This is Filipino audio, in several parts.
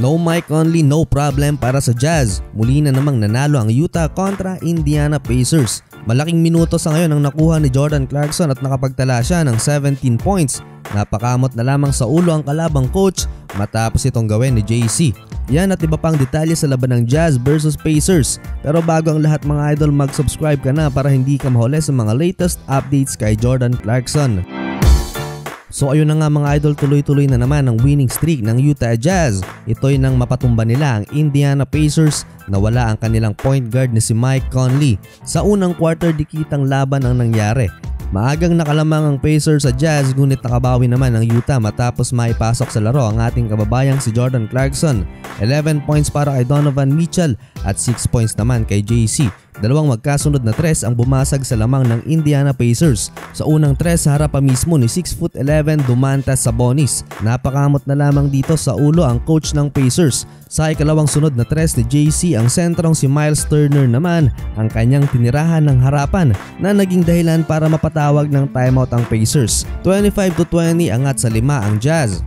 No mic only, no problem para sa Jazz. Muli na namang nanalo ang Utah kontra Indiana Pacers. Malaking minuto sa ngayon ang nakuha ni Jordan Clarkson at nakapagtala siya ng 17 points. Napakamot na lamang sa ulo ang kalabang coach matapos itong gawin ni JC. Yan at iba pang detalye sa laban ng Jazz versus Pacers. Pero bago ang lahat mga idol mag-subscribe ka na para hindi ka mahuli sa mga latest updates kay Jordan Clarkson. So ayun na nga mga idol tuloy-tuloy na naman ang winning streak ng Utah Jazz. Ito'y nang mapatumba nila ang Indiana Pacers na wala ang kanilang point guard na si Mike Conley. Sa unang quarter dikitang laban ang nangyari. Maagang nakalamang ang Pacers sa Jazz ngunit nakabawi naman ang Utah matapos maipasok sa laro ang ating kababayang si Jordan Clarkson. 11 points para kay Donovan Mitchell at 6 points naman kay JC. Dalawang magkasunod na tres ang bumasag sa lamang ng Indiana Pacers. Sa unang tres sa harapan mismo ni 6'11 Dumantas Sabonis. Napakamot na lamang dito sa ulo ang coach ng Pacers. Sa ikalawang sunod na tres ni JC ang sentrong si Miles Turner naman ang kanyang tinirahan ng harapan na naging dahilan para mapatawag ng timeout ang Pacers. 25 to 20 angat sa lima ang Jazz.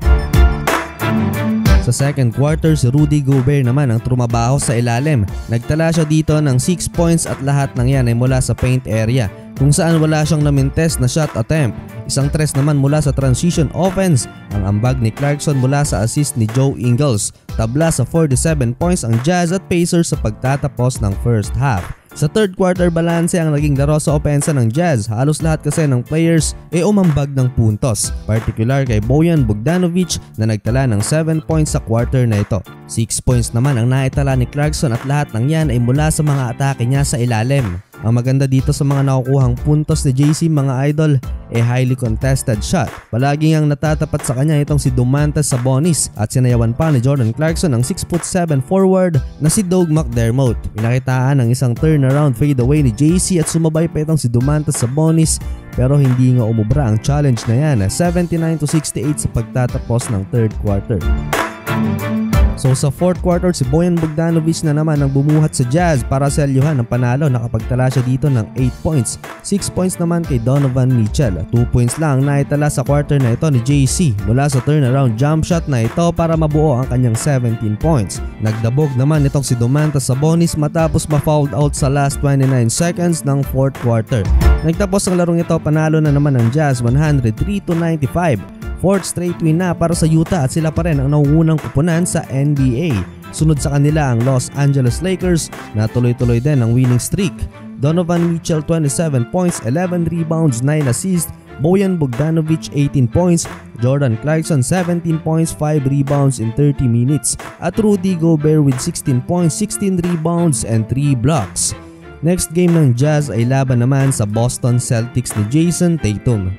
Sa second quarter, si Rudy Gobert naman ang trumabaho sa ilalim. Nagtala siya dito ng 6 points at lahat ng yan ay mula sa paint area kung saan wala siyang namintes na shot attempt. Isang tres naman mula sa transition offense. Ang ambag ni Clarkson mula sa assist ni Joe Ingles. Tabla sa 47 points ang Jazz at Pacers sa pagtatapos ng first half. Sa third quarter balance ang naging laro sa opensa ng Jazz. Halos lahat kasi ng players ay umambag ng puntos. Particular kay Bojan Bogdanovic na nagtala ng 7 points sa quarter na ito. 6 points naman ang naitala ni Clarkson at lahat ng yan ay mula sa mga atake niya sa ilalim. Ang maganda dito sa mga nakukuhang puntos ni JC mga idol ay highly contested shot. Palaging ang natatapat sa kanya itong si Dumantas Sabonis at sinayawan pa ni Jordan Clarkson ang 6'7 forward na si Doug McDermott. Pinakitaan ng isang turnaround fadeaway ni JC at sumabay pa itong si Dumantas Sabonis pero hindi nga umubra ang challenge na yan 79 to 68 sa pagtatapos ng third quarter. So sa fourth quarter si Boyan Bogdanovic na naman ang bumuhat sa Jazz para selyuhan ng panalo nakapagtala siya dito ng 8 points. 6 points naman kay Donovan Mitchell. 2 points lang naitala sa quarter na ito ni JC mula sa turnaround jump shot na ito para mabuo ang kanyang 17 points. Nagdabog naman itong si Domantas Sabonis matapos ma-fouled out sa last 29 seconds ng fourth quarter. Nagtapos ang larong ito panalo na naman ng Jazz 103 to 95 Fourth straight win na para sa Utah at sila pa rin ang nauunang kupunan sa NBA. Sunod sa kanila ang Los Angeles Lakers na tuloy-tuloy din ang winning streak. Donovan Mitchell 27 points, 11 rebounds, 9 assists, Bojan Bogdanovic 18 points, Jordan Clarkson 17 points, 5 rebounds in 30 minutes, at Rudy Gobert with 16 points, 16 rebounds and 3 blocks. Next game ng Jazz ay laban naman sa Boston Celtics ni Jason Tatum.